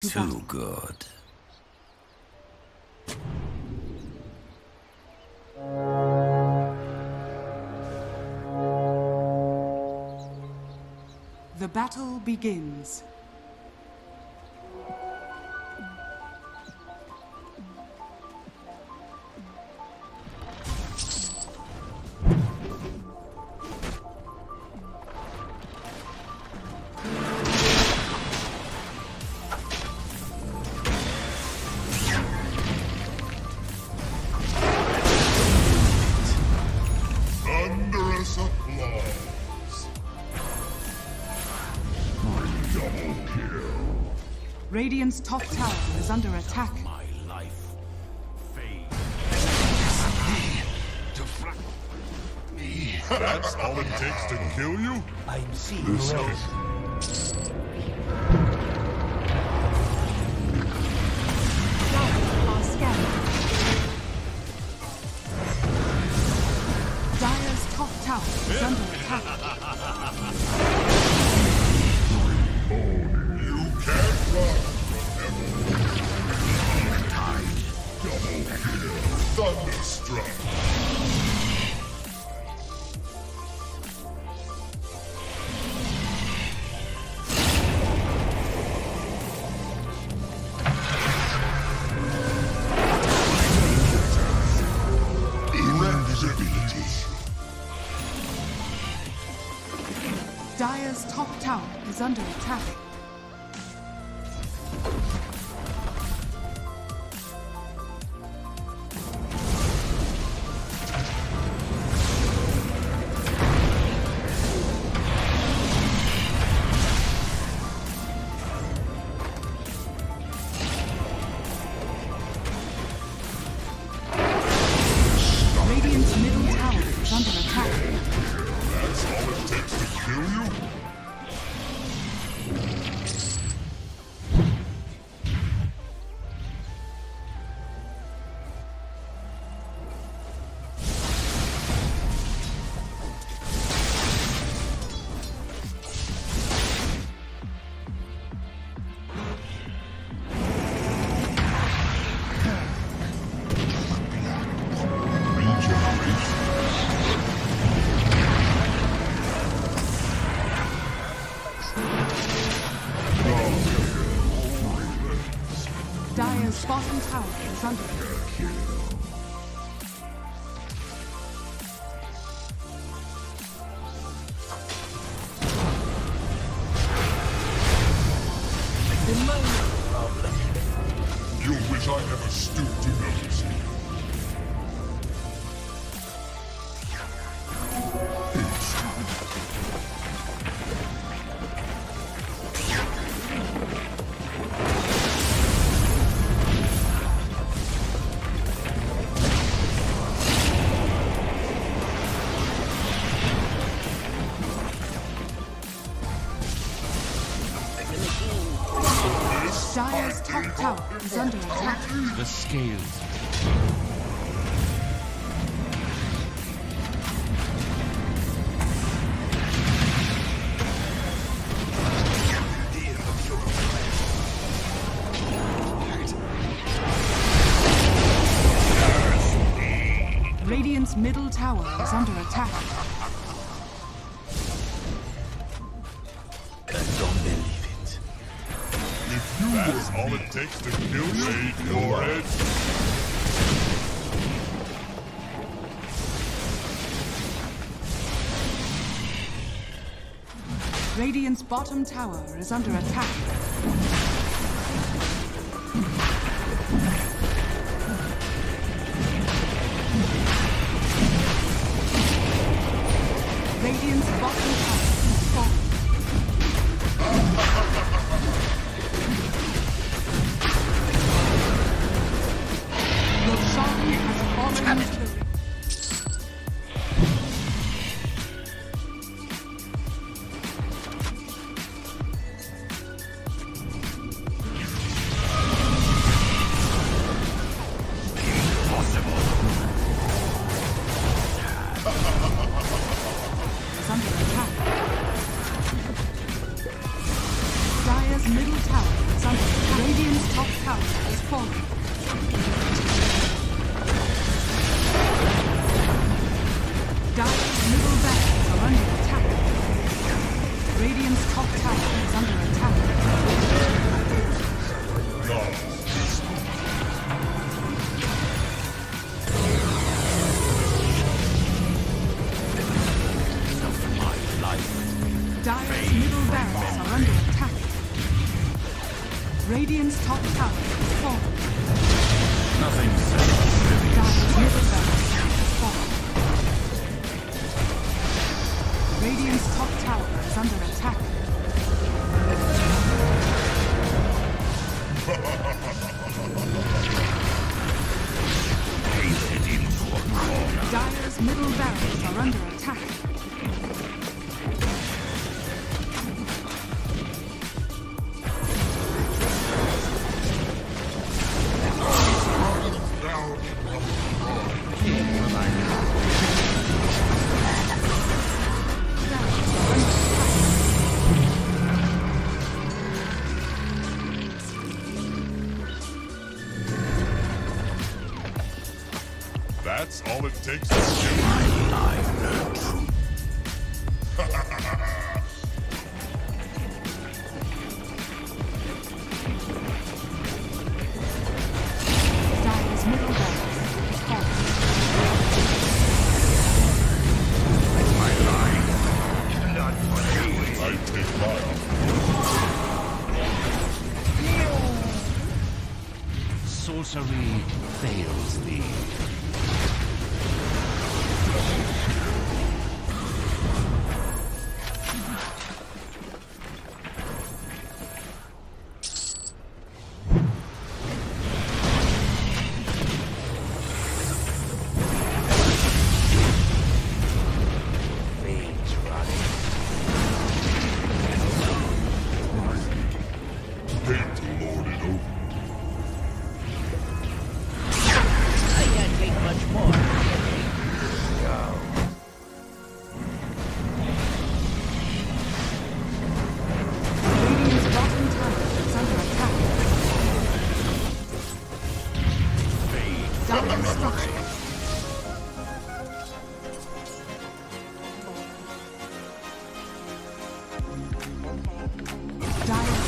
Too good. The battle begins. Radiant's top tower is under attack. My life fades. That's all it takes to kill you? I'm seeing red. Are scattered. Dire's top tower is under attack. Thunderstruck. Invisibility. Dire's top tower is under attack. Bottom tower is under attack. You wish I never stooped to notice you. The scales. Radiant's middle tower is under attack. Takes to kill your head. Radiant's bottom tower is under attack. Radiant's bottom tower is falling. Dire's middle barracks are under attack. Radiant's top tower is under attack. Of my life. Dire's middle barracks are under attack. Radiant's top tower is fallen. Nothing so Dire's middle barracks Radiant's top tower is under attack. painted into a corner. Dire's middle barracks are under attack. That's all it takes to. Dire's Dire's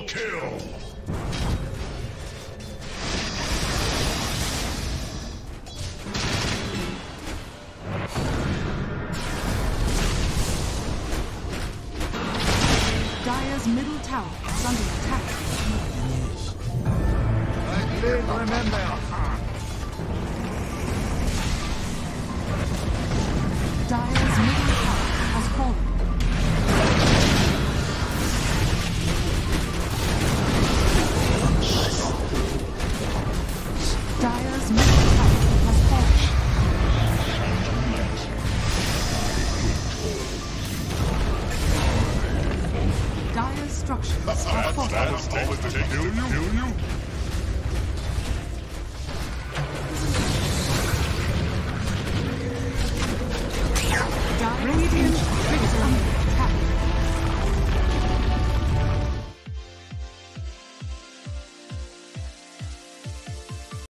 Kill! Dire's structures are That's falling. all it takes to kill you?